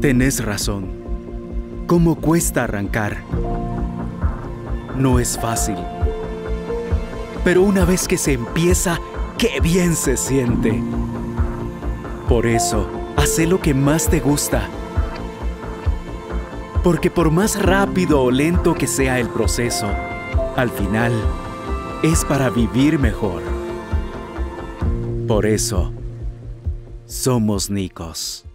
Tenés razón. ¿Cómo cuesta arrancar? No es fácil. Pero una vez que se empieza, qué bien se siente. Por eso, haz lo que más te gusta. Porque por más rápido o lento que sea el proceso, al final es para vivir mejor. Por eso, somos Nicos.